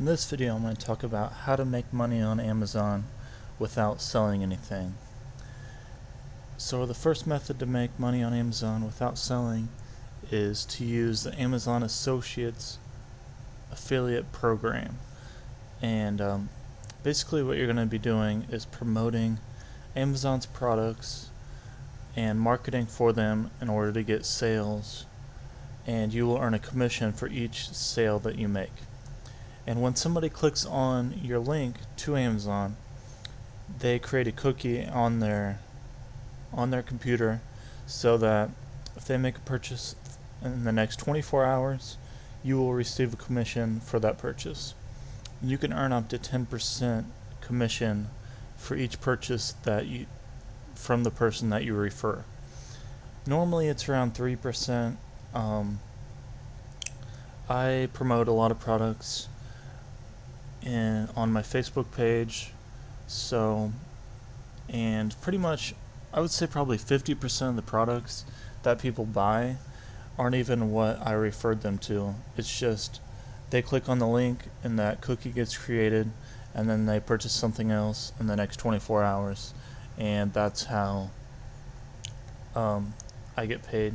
In this video I'm going to talk about how to make money on Amazon without selling anything. So the first method to make money on Amazon without selling is to use the Amazon Associates affiliate program. And um, basically what you're going to be doing is promoting Amazon's products and marketing for them in order to get sales and you will earn a commission for each sale that you make. And when somebody clicks on your link to Amazon, they create a cookie on their on their computer so that if they make a purchase in the next 24 hours, you will receive a commission for that purchase. You can earn up to 10% commission for each purchase that you from the person that you refer. Normally it's around 3%. Um, I promote a lot of products in, on my Facebook page. So, and pretty much, I would say probably 50% of the products that people buy aren't even what I referred them to. It's just they click on the link and that cookie gets created and then they purchase something else in the next 24 hours and that's how um, I get paid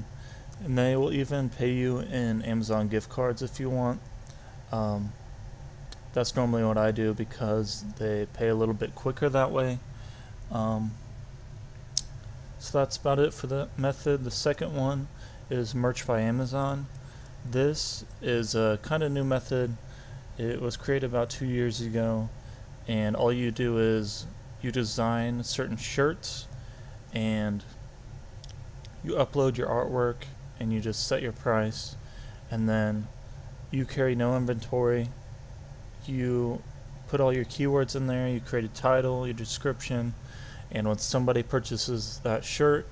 and they will even pay you in Amazon gift cards if you want um, that's normally what I do because they pay a little bit quicker that way. Um, so that's about it for the method. The second one is Merch by Amazon. This is a kind of new method. It was created about two years ago, and all you do is you design certain shirts and you upload your artwork and you just set your price, and then you carry no inventory you put all your keywords in there, you create a title, your description, and when somebody purchases that shirt,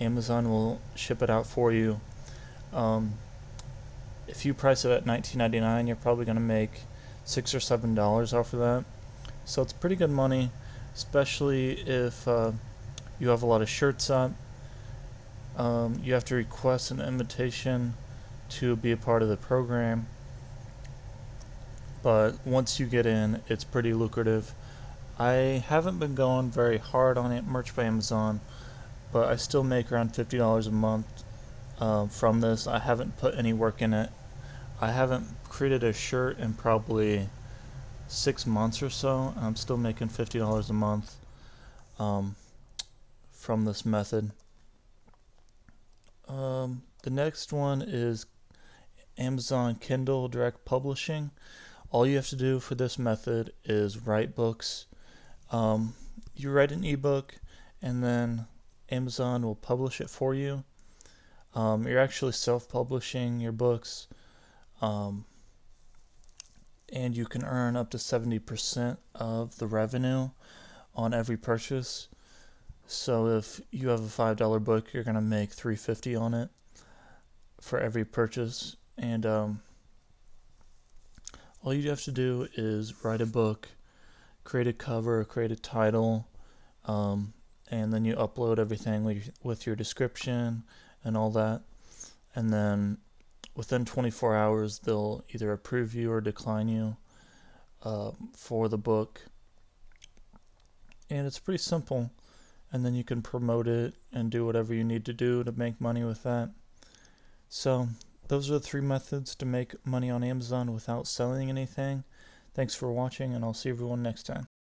Amazon will ship it out for you. Um, if you price it at $19.99, you're probably going to make six or seven dollars off of that. So it's pretty good money, especially if uh, you have a lot of shirts up. Um, you have to request an invitation to be a part of the program but once you get in, it's pretty lucrative. I haven't been going very hard on it, merch by Amazon, but I still make around $50 a month uh, from this. I haven't put any work in it. I haven't created a shirt in probably six months or so. I'm still making $50 a month um, from this method. Um, the next one is Amazon Kindle Direct Publishing all you have to do for this method is write books. Um, you write an ebook and then Amazon will publish it for you. Um, you're actually self-publishing your books um, and you can earn up to 70% of the revenue on every purchase. So if you have a $5 book, you're going to make 350 on it for every purchase. And um, all you have to do is write a book, create a cover, create a title, um, and then you upload everything with your description and all that. And then within 24 hours, they'll either approve you or decline you uh, for the book. And it's pretty simple. And then you can promote it and do whatever you need to do to make money with that. So those are the three methods to make money on Amazon without selling anything. Thanks for watching, and I'll see everyone next time.